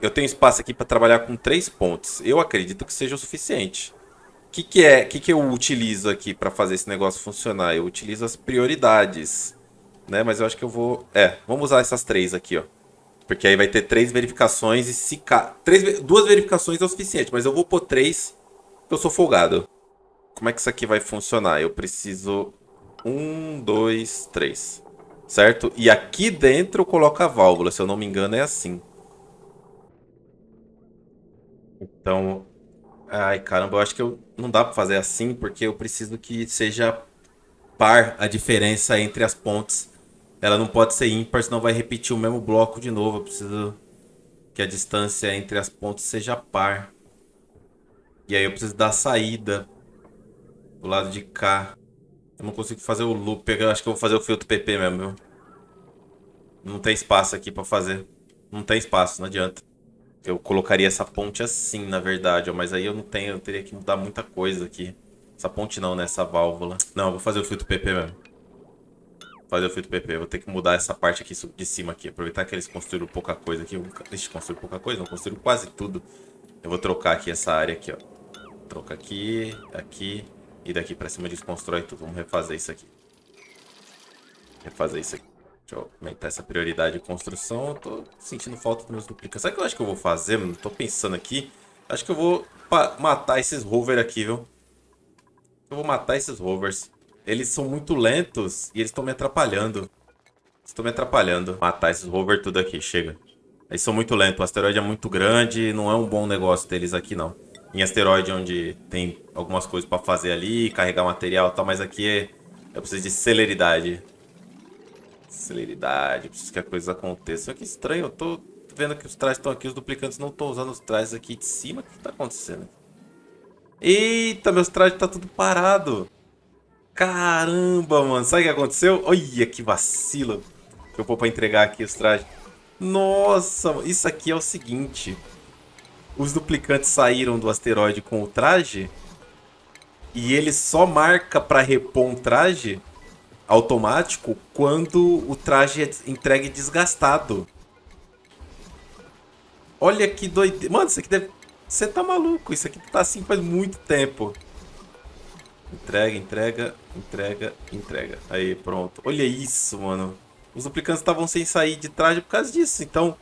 Eu tenho espaço aqui para trabalhar com três pontes. Eu acredito que seja o suficiente. Que, que é? que, que eu utilizo aqui para fazer esse negócio funcionar? Eu utilizo as prioridades, né? Mas eu acho que eu vou... É, vamos usar essas três aqui, ó. Porque aí vai ter três verificações e se... Ca... Três... Duas verificações é o suficiente, mas eu vou pôr três porque eu sou folgado. Como é que isso aqui vai funcionar? Eu preciso... Um, dois, três. Certo? E aqui dentro eu coloco a válvula, se eu não me engano é assim. Então, ai caramba, eu acho que eu, não dá para fazer assim porque eu preciso que seja par a diferença entre as pontes. Ela não pode ser ímpar, senão vai repetir o mesmo bloco de novo. Eu preciso que a distância entre as pontes seja par. E aí eu preciso dar a saída do lado de cá. Eu não consigo fazer o loop, eu acho que eu vou fazer o filtro PP mesmo? Não tem espaço aqui para fazer. Não tem espaço, não adianta. Eu colocaria essa ponte assim, na verdade, ó, mas aí eu não tenho, eu teria que mudar muita coisa aqui. Essa ponte não, né? Essa válvula. Não, vou fazer o filtro PP mesmo. Vou fazer o filtro PP. Vou ter que mudar essa parte aqui de cima aqui. Aproveitar que eles construíram pouca coisa aqui. Deixa construir pouca coisa, não construíram quase tudo. Eu vou trocar aqui essa área aqui, ó. Troca aqui, aqui e daqui pra cima eles constroem tudo. Vamos refazer isso aqui. Refazer isso aqui. Deixa eu aumentar essa prioridade de construção. Eu tô sentindo falta dos meus duplicantes. Sabe o que eu acho que eu vou fazer, mano? Tô pensando aqui. Acho que eu vou matar esses rovers aqui, viu? Eu vou matar esses rovers. Eles são muito lentos e eles estão me atrapalhando. Estão me atrapalhando. Matar esses rovers tudo aqui, chega. Eles são muito lentos. O asteroide é muito grande. Não é um bom negócio deles aqui, não. Em asteroide onde tem algumas coisas pra fazer ali, carregar material e tal. Mas aqui é... eu preciso de celeridade. Celeridade, preciso que a coisa aconteça. Que estranho, eu tô vendo que os trajes estão aqui, os duplicantes não estão usando os trajes aqui de cima. O que tá acontecendo? Eita, meus trajes tá tudo parado. Caramba, mano. Sabe o que aconteceu? Olha que vacilo. Eu vou entregar aqui os trajes. Nossa, isso aqui é o seguinte. Os duplicantes saíram do asteroide com o traje. E ele só marca pra repor um traje automático quando o traje é entregue desgastado. Olha que doideira. Mano, isso aqui deve... Você tá maluco. Isso aqui tá assim faz muito tempo. Entrega, entrega, entrega, entrega. Aí, pronto. Olha isso, mano. Os duplicantes estavam sem sair de traje por causa disso, então...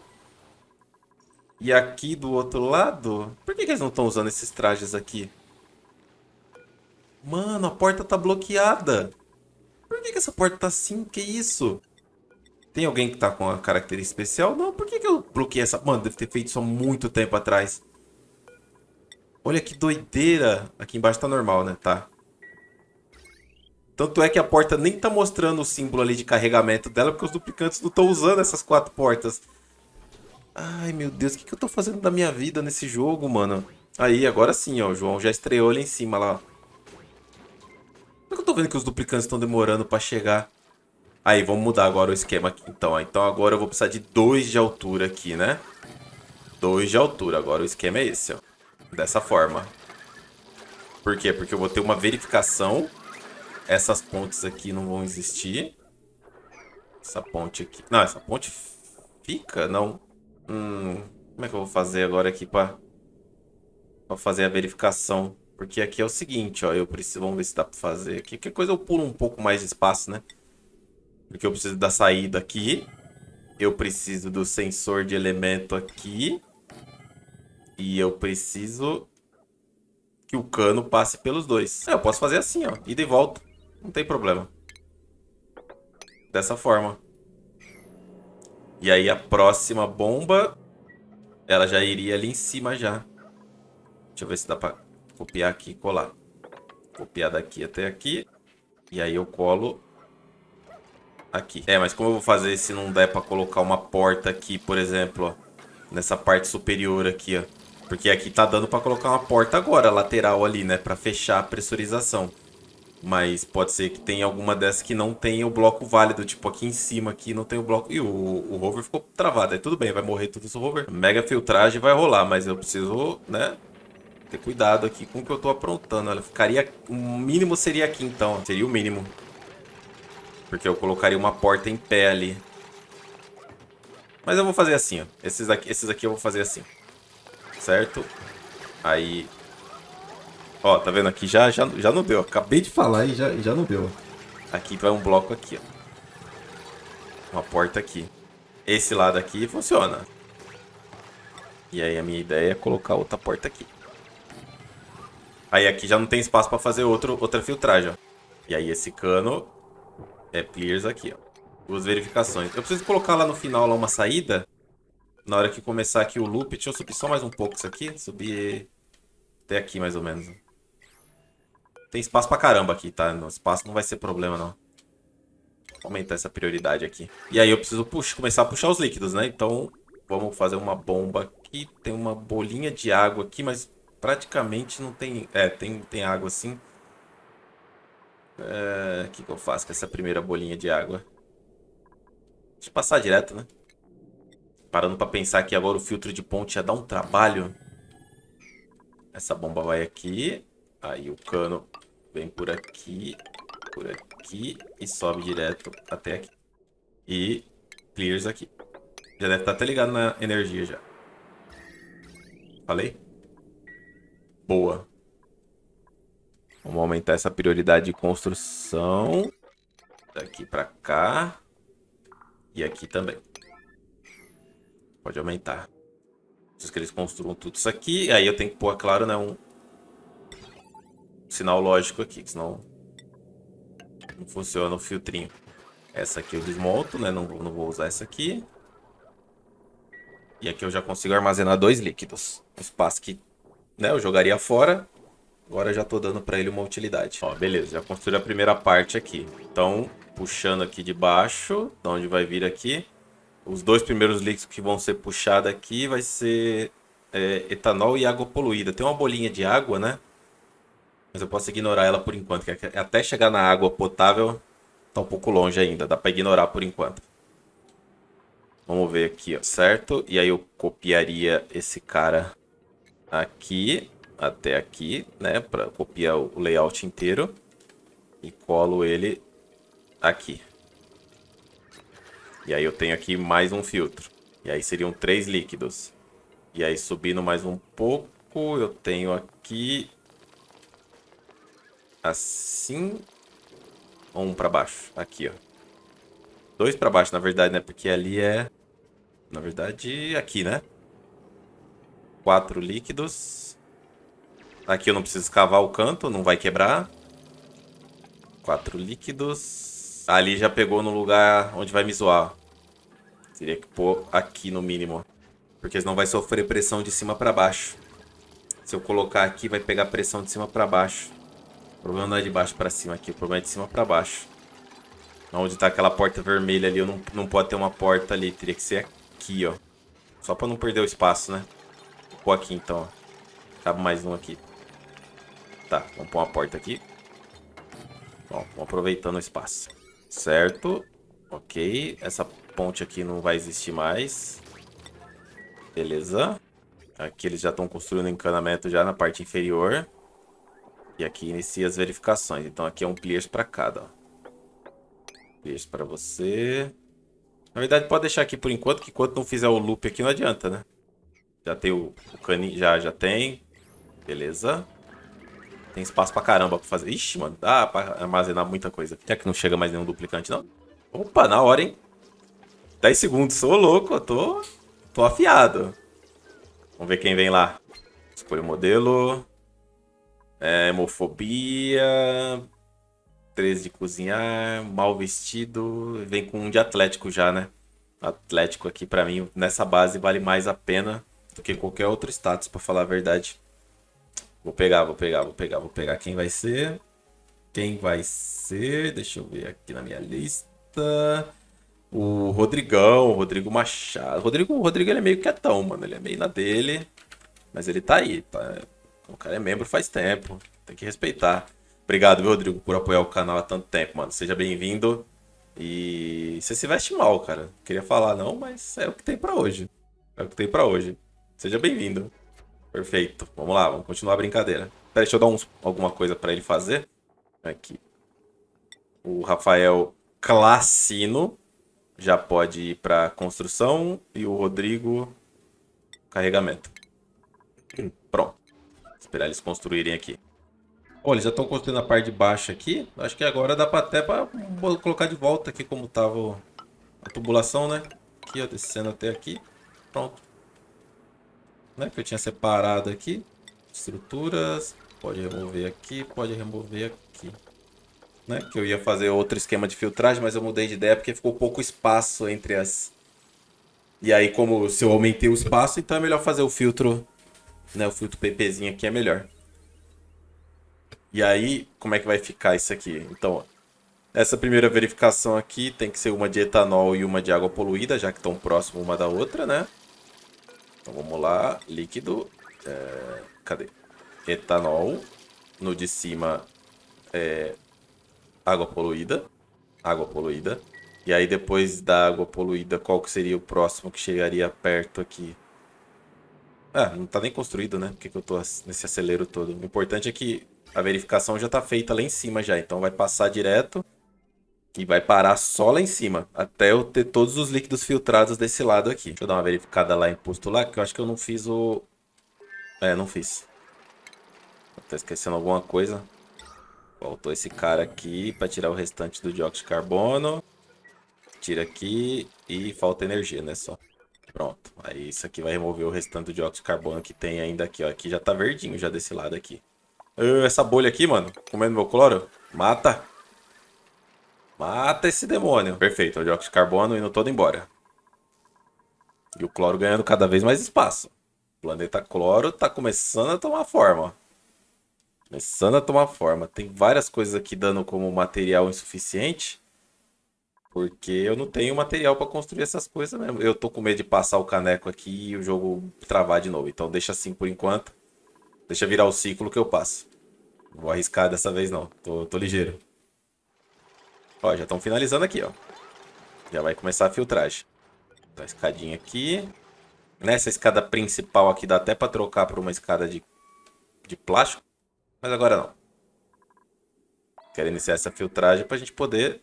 E aqui do outro lado... Por que, que eles não estão usando esses trajes aqui? Mano, a porta tá bloqueada. Por que, que essa porta tá assim? Que isso? Tem alguém que tá com a característica especial? Não, por que, que eu bloqueei essa... Mano, deve ter feito isso há muito tempo atrás. Olha que doideira. Aqui embaixo tá normal, né? Tá. Tanto é que a porta nem tá mostrando o símbolo ali de carregamento dela, porque os duplicantes não estão usando essas quatro portas. Ai, meu Deus, o que, que eu tô fazendo da minha vida nesse jogo, mano? Aí, agora sim, ó. O João já estreou ali em cima, lá, ó que eu tô vendo que os duplicantes estão demorando pra chegar? Aí, vamos mudar agora o esquema aqui, então. Então agora eu vou precisar de 2 de altura aqui, né? 2 de altura. Agora o esquema é esse, ó. Dessa forma. Por quê? Porque eu vou ter uma verificação. Essas pontes aqui não vão existir. Essa ponte aqui... Não, essa ponte fica? Não. Hum, como é que eu vou fazer agora aqui pra, pra fazer a verificação? Porque aqui é o seguinte, ó. Eu preciso... Vamos ver se dá pra fazer aqui. Qualquer coisa eu pulo um pouco mais de espaço, né? Porque eu preciso da saída aqui. Eu preciso do sensor de elemento aqui. E eu preciso que o cano passe pelos dois. Eu posso fazer assim, ó. Ida e volta. Não tem problema. Dessa forma. E aí a próxima bomba, ela já iria ali em cima já. Deixa eu ver se dá pra copiar aqui e colar. Copiar daqui até aqui. E aí eu colo aqui. É, mas como eu vou fazer se não der pra colocar uma porta aqui, por exemplo, ó, nessa parte superior aqui, ó. Porque aqui tá dando pra colocar uma porta agora, lateral ali, né, pra fechar a pressurização. Mas pode ser que tenha alguma dessas que não tenha o bloco válido, tipo aqui em cima aqui não tem o bloco... E o, o rover ficou travado, aí tudo bem, vai morrer tudo isso rover. Mega filtragem vai rolar, mas eu preciso, né, ter cuidado aqui com o que eu tô aprontando. Ela ficaria... O mínimo seria aqui então, seria o mínimo. Porque eu colocaria uma porta em pé ali. Mas eu vou fazer assim, ó. Esses aqui, esses aqui eu vou fazer assim. Certo? Aí... Ó, tá vendo aqui? Já, já, já não deu. Acabei de falar e já, já não deu. Aqui vai um bloco aqui, ó. Uma porta aqui. Esse lado aqui funciona. E aí a minha ideia é colocar outra porta aqui. Aí aqui já não tem espaço para fazer outro, outra filtragem, ó. E aí esse cano é, clears aqui, ó. Duas verificações. Eu preciso colocar lá no final lá uma saída. Na hora que começar aqui o loop. Deixa eu subir só mais um pouco isso aqui. Subir até aqui mais ou menos. Tem espaço pra caramba aqui, tá? No espaço não vai ser problema, não. Vou aumentar essa prioridade aqui. E aí eu preciso puxar, começar a puxar os líquidos, né? Então vamos fazer uma bomba aqui. Tem uma bolinha de água aqui, mas praticamente não tem... É, tem, tem água assim. O é, que, que eu faço com essa primeira bolinha de água? Deixa eu passar direto, né? Parando pra pensar que agora o filtro de ponte ia dar um trabalho. Essa bomba vai aqui. Aí o cano vem por aqui, por aqui e sobe direto até aqui. E clears aqui. Já deve estar até ligado na energia já. Falei? Boa. Vamos aumentar essa prioridade de construção. Daqui para cá. E aqui também. Pode aumentar. Preciso que eles construam tudo isso aqui. Aí eu tenho que pôr, claro, né, um sinal lógico aqui, senão não funciona o filtrinho. Essa aqui eu desmonto, né? Não, não vou usar essa aqui. E aqui eu já consigo armazenar dois líquidos. Um espaço que né, eu jogaria fora Agora já tô dando para ele uma utilidade. Ó, beleza, já construí a primeira parte aqui. Então, puxando aqui de baixo, de onde vai vir aqui. Os dois primeiros líquidos que vão ser puxados aqui vai ser é, etanol e água poluída. Tem uma bolinha de água, né? Mas eu posso ignorar ela por enquanto. Que até chegar na água potável, tá um pouco longe ainda. Dá para ignorar por enquanto. Vamos ver aqui, ó, certo? E aí eu copiaria esse cara aqui até aqui, né, para copiar o layout inteiro e colo ele aqui. E aí eu tenho aqui mais um filtro. E aí seriam três líquidos. E aí subindo mais um pouco, eu tenho aqui assim um para baixo, aqui, ó. Dois para baixo, na verdade, né? Porque ali é na verdade aqui, né? Quatro líquidos Aqui eu não preciso cavar o canto, não vai quebrar. Quatro líquidos. Ali já pegou no lugar onde vai me zoar. Teria que pôr aqui no mínimo. Porque senão vai sofrer pressão de cima para baixo. Se eu colocar aqui, vai pegar pressão de cima para baixo. O problema não é de baixo para cima aqui, o problema é de cima para baixo. Onde tá aquela porta vermelha ali, eu não, não pode ter uma porta ali. Teria que ser aqui, ó. Só para não perder o espaço, né? Pôr aqui então. Cabe mais um aqui. Tá, vamos pôr uma porta aqui. Bom, aproveitando o espaço. Certo. Ok. Essa ponte aqui não vai existir mais. Beleza. Aqui eles já estão construindo encanamento já na parte inferior. E aqui inicia as verificações. Então aqui é um clears para cada. Clears para você. Na verdade pode deixar aqui por enquanto, que enquanto não fizer o loop aqui não adianta, né? Já tem o, o caninho, já, já tem. Beleza. Tem espaço pra caramba pra fazer. Ixi, mano, dá pra armazenar muita coisa. Até que não chega mais nenhum duplicante, não. Opa, na hora, hein? 10 segundos. Sou louco, eu tô, tô afiado. Vamos ver quem vem lá. Escolha o modelo. É, hemofobia. 13 de cozinhar. Mal vestido. Vem com um de atlético já, né? Atlético aqui pra mim, nessa base, vale mais a pena do que qualquer outro status, pra falar a verdade. Vou pegar, vou pegar, vou pegar, vou pegar. Quem vai ser? Quem vai ser? Deixa eu ver aqui na minha lista. O Rodrigão, o Rodrigo Machado. Rodrigo, o Rodrigo ele é meio quietão, mano. Ele é meio na dele. Mas ele tá aí. Tá... O cara é membro faz tempo. Tem que respeitar. Obrigado, viu, Rodrigo, por apoiar o canal há tanto tempo, mano. Seja bem-vindo. E você se veste mal, cara. Queria falar não, mas é o que tem para hoje. É o que tem para hoje. Seja bem-vindo. Perfeito. Vamos lá, vamos continuar a brincadeira. Pera, deixa eu dar uns, alguma coisa para ele fazer. Aqui. O Rafael Classino já pode ir para construção e o Rodrigo carregamento. Pronto. Esperar eles construírem aqui. Olha, já estão construindo a parte de baixo aqui. Acho que agora dá para até para colocar de volta aqui como tava a tubulação, né? Aqui, ó, descendo até aqui. Pronto né, que eu tinha separado aqui. Estruturas, pode remover aqui, pode remover aqui. Né, que eu ia fazer outro esquema de filtragem, mas eu mudei de ideia porque ficou pouco espaço entre as... E aí, como se eu aumentei o espaço, então é melhor fazer o filtro, né, o filtro PPzinho aqui é melhor. E aí, como é que vai ficar isso aqui? Então, essa primeira verificação aqui tem que ser uma de etanol e uma de água poluída, já que estão próximo uma da outra, né? Então vamos lá, líquido, é, cadê? Etanol, no de cima é, água poluída, água poluída. E aí depois da água poluída, qual que seria o próximo que chegaria perto aqui? Ah, não tá nem construído, né? Por que, que eu tô nesse acelero todo? O importante é que a verificação já tá feita lá em cima já, então vai passar direto e vai parar só lá em cima, até eu ter todos os líquidos filtrados desse lado aqui. Deixa eu dar uma verificada lá em postular, que eu acho que eu não fiz o... É, não fiz. Tá esquecendo alguma coisa. Faltou esse cara aqui para tirar o restante do dióxido de carbono. Tira aqui e falta energia, né, só. Pronto. Aí isso aqui vai remover o restante do dióxido de carbono que tem ainda aqui, ó. Aqui já tá verdinho já desse lado aqui. Uh, essa bolha aqui, mano, comendo meu cloro, mata. Mata esse demônio. Perfeito, o dióxido de carbono indo todo embora. E o cloro ganhando cada vez mais espaço. O planeta cloro tá começando a tomar forma. Começando a tomar forma. Tem várias coisas aqui dando como material insuficiente. Porque eu não tenho material para construir essas coisas mesmo. Eu tô com medo de passar o caneco aqui e o jogo travar de novo. Então deixa assim por enquanto. Deixa virar o ciclo que eu passo. Não vou arriscar dessa vez não. Tô, tô ligeiro. Ó, já estão finalizando aqui, ó. Já vai começar a filtragem. Tá a escadinha aqui. Nessa escada principal aqui dá até para trocar por uma escada de, de plástico. Mas agora não. Quero iniciar essa filtragem para a gente poder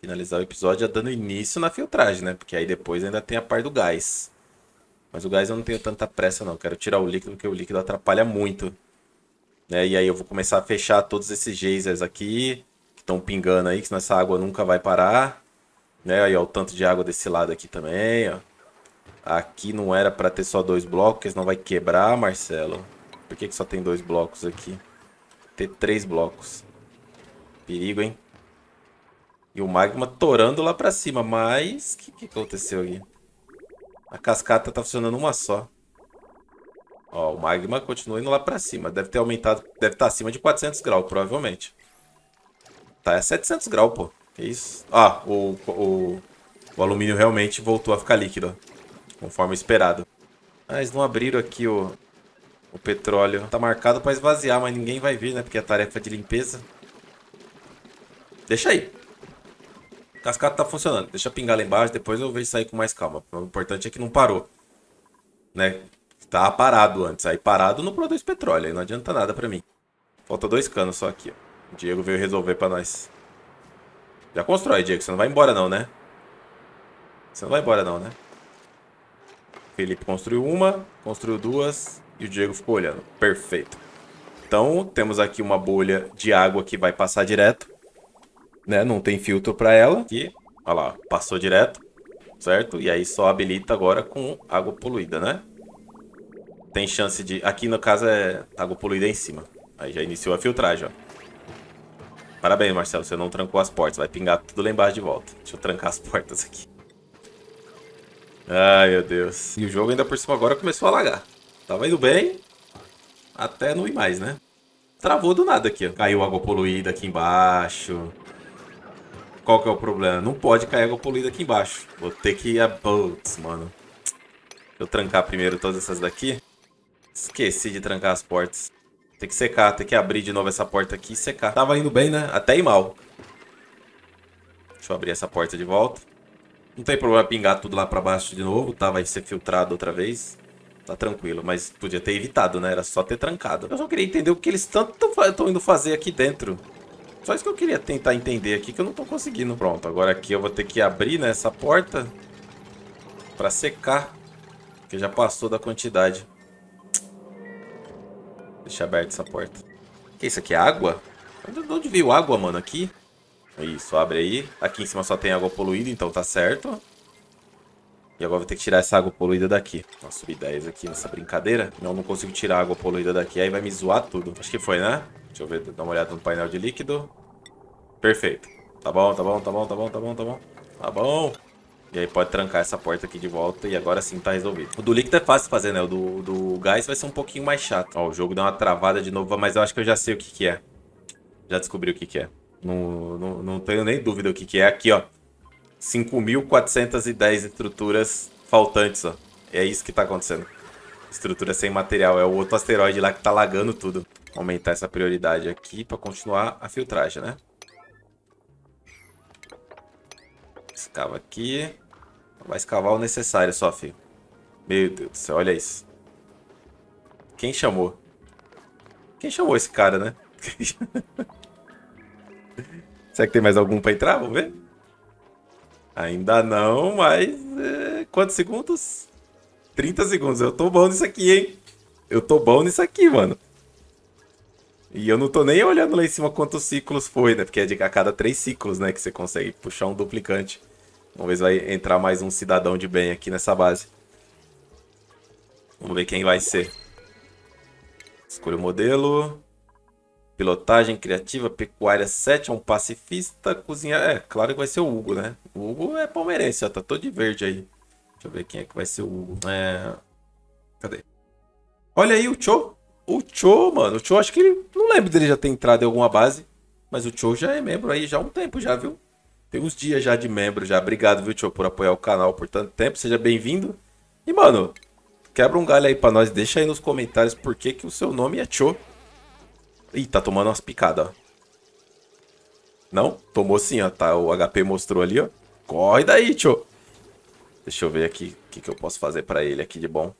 finalizar o episódio já dando início na filtragem, né? Porque aí depois ainda tem a parte do gás. Mas o gás eu não tenho tanta pressa não. Quero tirar o líquido porque o líquido atrapalha muito. Né? E aí eu vou começar a fechar todos esses geysers aqui estão pingando aí, que essa água nunca vai parar. Né? Aí, ó, o tanto de água desse lado aqui também, ó. Aqui não era para ter só dois blocos, porque senão vai quebrar, Marcelo. Por que, que só tem dois blocos aqui? Ter três blocos. Perigo, hein? E o magma torando lá pra cima. Mas, o que, que aconteceu aqui? A cascata tá funcionando uma só. Ó, o magma continua indo lá pra cima. Deve ter aumentado, deve estar tá acima de 400 graus, provavelmente. Tá, é 700 graus, pô. Que isso? Ah, o, o, o alumínio realmente voltou a ficar líquido, Conforme esperado. Ah, eles não abriram aqui o, o petróleo. Tá marcado pra esvaziar, mas ninguém vai ver, né? Porque é tarefa de limpeza. Deixa aí. O cascata tá funcionando. Deixa pingar lá embaixo, depois eu vejo sair com mais calma. O importante é que não parou. Né? Tá parado antes. Aí parado não produz petróleo, aí não adianta nada pra mim. Falta dois canos só aqui, ó. O Diego veio resolver pra nós. Já constrói, Diego. Você não vai embora não, né? Você não vai embora não, né? Felipe construiu uma, construiu duas e o Diego ficou olhando. Perfeito. Então, temos aqui uma bolha de água que vai passar direto. Né? Não tem filtro para ela. Aqui, olha lá, passou direto. Certo? E aí só habilita agora com água poluída, né? Tem chance de... Aqui, no caso, é água poluída em cima. Aí já iniciou a filtragem, ó. Parabéns, Marcelo. Você não trancou as portas. Vai pingar tudo lá embaixo de volta. Deixa eu trancar as portas aqui. Ai, meu Deus. E o jogo ainda por cima agora começou a lagar. Tava indo bem, até não ir mais, né? Travou do nada aqui, ó. Caiu água poluída aqui embaixo. Qual que é o problema? Não pode cair água poluída aqui embaixo. Vou ter que... Putz, mano. Deixa eu trancar primeiro todas essas daqui. Esqueci de trancar as portas. Tem que secar, tem que abrir de novo essa porta aqui e secar. Tava indo bem, né? Até ir mal. Deixa eu abrir essa porta de volta. Não tem problema pingar tudo lá pra baixo de novo, tá? Vai ser filtrado outra vez. Tá tranquilo, mas podia ter evitado, né? Era só ter trancado. Eu só queria entender o que eles tanto estão indo fazer aqui dentro. Só isso que eu queria tentar entender aqui, que eu não tô conseguindo. Pronto, agora aqui eu vou ter que abrir, né, essa porta pra secar. Porque já passou da quantidade. Deixa aberta essa porta. Que isso aqui? É água? De onde veio água, mano? Aqui? Isso, abre aí. Aqui em cima só tem água poluída, então tá certo. E agora vou ter que tirar essa água poluída daqui. Nossa, subi 10 aqui nessa brincadeira. Não, não consigo tirar a água poluída daqui, aí vai me zoar tudo. Acho que foi, né? Deixa eu ver, dar uma olhada no painel de líquido. Perfeito. Tá bom, tá bom, tá bom, tá bom, tá bom, tá bom. Tá bom. E aí pode trancar essa porta aqui de volta e agora sim tá resolvido. O do líquido é fácil fazer, né? O do, do gás vai ser um pouquinho mais chato. Ó, o jogo deu uma travada de novo, mas eu acho que eu já sei o que que é. Já descobri o que que é. Não, não, não tenho nem dúvida o que, que é. Aqui, ó. 5.410 estruturas faltantes, ó. É isso que tá acontecendo. Estrutura sem material. É o outro asteroide lá que tá lagando tudo. Aumentar essa prioridade aqui pra continuar a filtragem, né? Escava aqui. Vai escavar o necessário só, filho. Meu Deus do céu, olha isso. Quem chamou? Quem chamou esse cara, né? Será que tem mais algum pra entrar? Vamos ver. Ainda não, mas... É... Quantos segundos? 30 segundos. Eu tô bom nisso aqui, hein? Eu tô bom nisso aqui, mano. E eu não tô nem olhando lá em cima quantos ciclos foi, né? Porque é de a cada três ciclos, né? Que você consegue puxar um duplicante. Vamos ver se vai entrar mais um cidadão de bem aqui nessa base. Vamos ver quem vai ser. Escolha o modelo. Pilotagem criativa, pecuária 7, é um pacifista, cozinha... É, claro que vai ser o Hugo, né? O Hugo é palmeirense, ó, tá todo de verde aí. Deixa eu ver quem é que vai ser o Hugo. É... Cadê? Olha aí o Cho. O Cho, mano, o Cho, acho que ele... Não lembro dele já ter entrado em alguma base, mas o Cho já é membro aí já há um tempo já, viu? Tem uns dias já de membro já. Obrigado, viu, Cho, por apoiar o canal por tanto tempo. Seja bem-vindo. E, mano, quebra um galho aí pra nós. Deixa aí nos comentários por que, que o seu nome é Cho. Ih, tá tomando umas picadas, ó. Não? Tomou sim, ó. Tá, o HP mostrou ali, ó. Corre daí, tio. Deixa eu ver aqui o que, que eu posso fazer pra ele aqui de bom.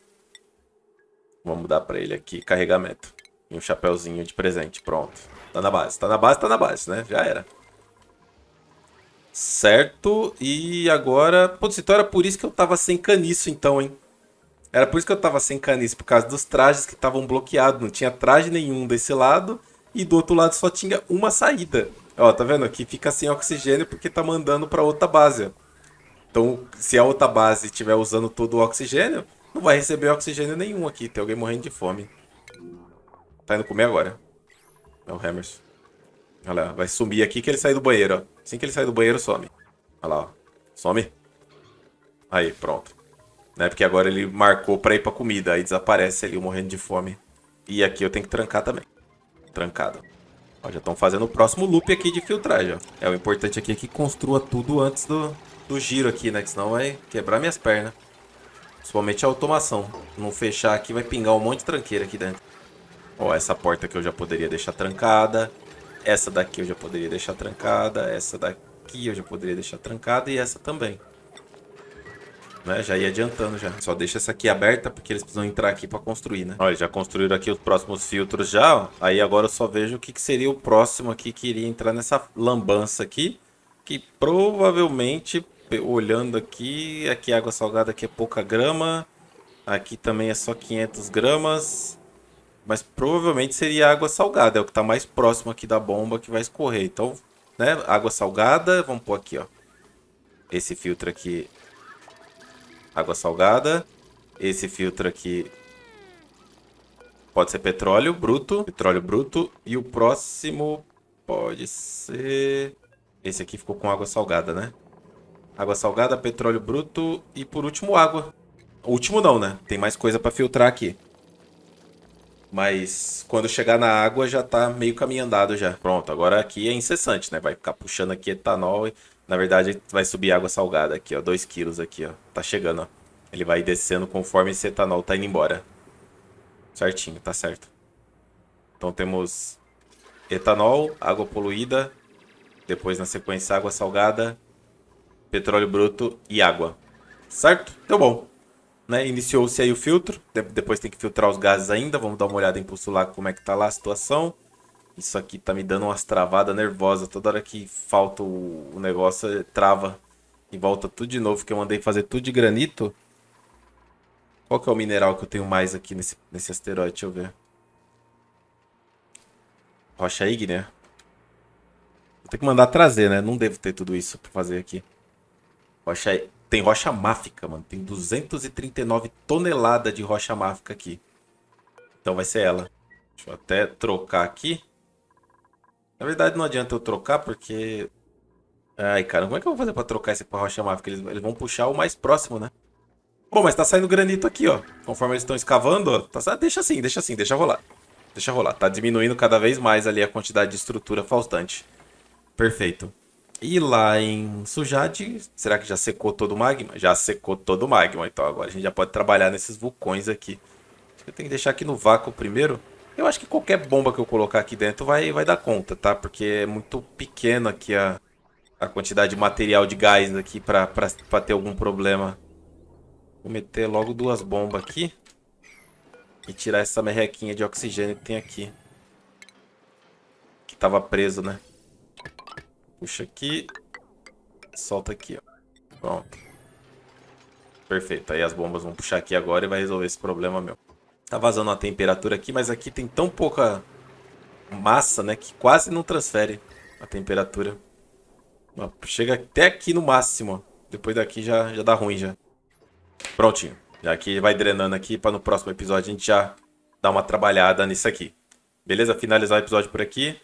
Vamos dar pra ele aqui carregamento. E um chapéuzinho de presente. Pronto. Tá na base. Tá na base, tá na base, né? Já era. Certo. E agora... Putz, então era por isso que eu tava sem caniço, então, hein? Era por isso que eu tava sem caniço, por causa dos trajes que estavam bloqueados. Não tinha traje nenhum desse lado e do outro lado só tinha uma saída. Ó, tá vendo? Aqui fica sem oxigênio porque tá mandando pra outra base. Então, se a outra base estiver usando todo o oxigênio, não vai receber oxigênio nenhum aqui. Tem alguém morrendo de fome. Tá indo comer agora. É o Hammers. Olha lá, vai sumir aqui que ele sai do banheiro, ó. Assim que ele sai do banheiro, some. Olha lá, ó. Some. Aí, pronto. Né? Porque agora ele marcou pra ir pra comida. Aí desaparece ali, morrendo de fome. E aqui eu tenho que trancar também. Trancado. Ó, já estão fazendo o próximo loop aqui de filtragem. Ó. É, o importante aqui é que construa tudo antes do, do giro aqui, né? Que senão vai quebrar minhas pernas. Principalmente a automação. Não fechar aqui, vai pingar um monte de tranqueira aqui dentro. Ó, essa porta que eu já poderia deixar trancada. Essa daqui eu já poderia deixar trancada. Essa daqui eu já poderia deixar trancada. E essa também. Né? Já ia adiantando já. Só deixa essa aqui aberta porque eles precisam entrar aqui para construir, né? Olha, já construíram aqui os próximos filtros já, ó. Aí agora eu só vejo o que, que seria o próximo aqui que iria entrar nessa lambança aqui. Que provavelmente, olhando aqui, aqui água salgada aqui é pouca grama. Aqui também é só 500 gramas. Mas provavelmente seria água salgada. É o que está mais próximo aqui da bomba que vai escorrer. Então, né? Água salgada. Vamos pôr aqui, ó. Esse filtro aqui água salgada. Esse filtro aqui pode ser petróleo bruto, petróleo bruto. E o próximo pode ser... Esse aqui ficou com água salgada, né? Água salgada, petróleo bruto e por último água. Último não, né? Tem mais coisa para filtrar aqui. Mas quando chegar na água já tá meio caminho andado já. Pronto, agora aqui é incessante, né? Vai ficar puxando aqui etanol e na verdade, vai subir água salgada aqui, ó. 2 quilos aqui, ó. Tá chegando, ó. Ele vai descendo conforme esse etanol tá indo embora. Certinho, tá certo. Então temos etanol, água poluída. Depois, na sequência, água salgada, petróleo bruto e água. Certo? Então, bom. Né? Iniciou-se aí o filtro. Depois tem que filtrar os gases ainda. Vamos dar uma olhada em pulso lá como é que tá lá a situação. Isso aqui tá me dando umas travadas nervosas. Toda hora que falta o, o negócio, trava. E volta tudo de novo, que eu mandei fazer tudo de granito. Qual que é o mineral que eu tenho mais aqui nesse, nesse asteroide? Deixa eu ver. Rocha ígnea. Vou ter que mandar trazer, né? Não devo ter tudo isso pra fazer aqui. Rocha... Tem rocha máfica, mano. Tem 239 toneladas de rocha máfica aqui. Então vai ser ela. Deixa eu até trocar aqui. Na verdade, não adianta eu trocar, porque... Ai, cara, como é que eu vou fazer pra trocar esse pra rocha máfica? Eles, eles vão puxar o mais próximo, né? Bom, mas tá saindo granito aqui, ó. Conforme eles estão escavando, ó. Tá, deixa assim, deixa assim, deixa rolar. Deixa rolar. Tá diminuindo cada vez mais ali a quantidade de estrutura faltante. Perfeito. E lá em Sujade, será que já secou todo o magma? Já secou todo o magma. Então agora a gente já pode trabalhar nesses vulcões aqui. Eu tenho que deixar aqui no vácuo primeiro. Eu acho que qualquer bomba que eu colocar aqui dentro vai, vai dar conta, tá? Porque é muito pequeno aqui a, a quantidade de material de gás aqui pra, pra, pra ter algum problema. Vou meter logo duas bombas aqui. E tirar essa merrequinha de oxigênio que tem aqui. Que tava preso, né? Puxa aqui. Solta aqui, ó. Pronto. Perfeito. Aí as bombas vão puxar aqui agora e vai resolver esse problema meu. Tá vazando a temperatura aqui, mas aqui tem tão pouca massa, né? Que quase não transfere a temperatura. Chega até aqui no máximo. Depois daqui já, já dá ruim já. Prontinho. Já que vai drenando aqui para no próximo episódio a gente já dar uma trabalhada nisso aqui. Beleza? Finalizar o episódio por aqui.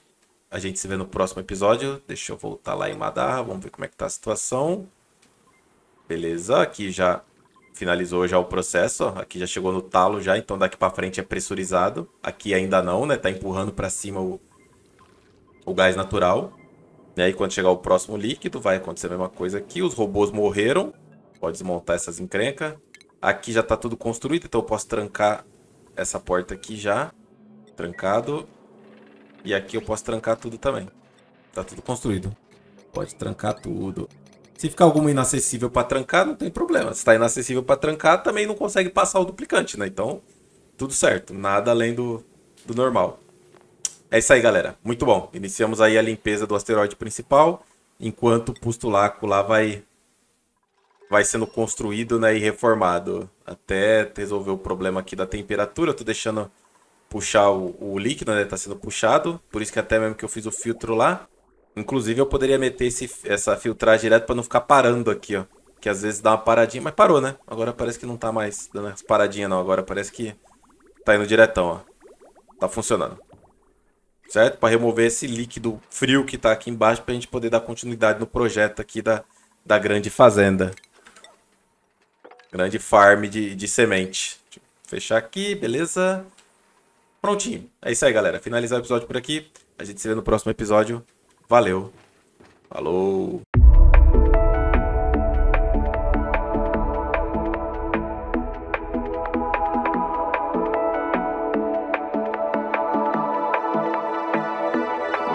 A gente se vê no próximo episódio. Deixa eu voltar lá em Madar. Vamos ver como é que tá a situação. Beleza. Aqui já finalizou já o processo, ó. aqui já chegou no talo já, então daqui para frente é pressurizado. Aqui ainda não, né? Tá empurrando para cima o, o gás natural. E aí quando chegar o próximo líquido, vai acontecer a mesma coisa aqui. Os robôs morreram. Pode desmontar essas encrencas. Aqui já tá tudo construído, então eu posso trancar essa porta aqui já. Trancado. E aqui eu posso trancar tudo também. Tá tudo construído. Pode trancar tudo. Se ficar alguma inacessível para trancar, não tem problema. Se está inacessível para trancar, também não consegue passar o duplicante, né? Então, tudo certo. Nada além do, do normal. É isso aí, galera. Muito bom. Iniciamos aí a limpeza do asteroide principal, enquanto o pustulaco lá vai vai sendo construído né, e reformado. Até resolver o problema aqui da temperatura. Tô deixando puxar o, o líquido, né? Tá sendo puxado. Por isso que até mesmo que eu fiz o filtro lá. Inclusive eu poderia meter esse, essa filtragem direto para não ficar parando aqui, ó. Que às vezes dá uma paradinha, mas parou, né? Agora parece que não tá mais dando as paradinhas não. Agora parece que tá indo diretão, ó. Tá funcionando. Certo? Para remover esse líquido frio que tá aqui embaixo pra gente poder dar continuidade no projeto aqui da, da grande fazenda. Grande farm de, de semente. Deixa eu fechar aqui, beleza? Prontinho. É isso aí, galera. Finalizar o episódio por aqui. A gente se vê no próximo episódio. Valeu. Falou.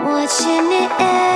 watching it.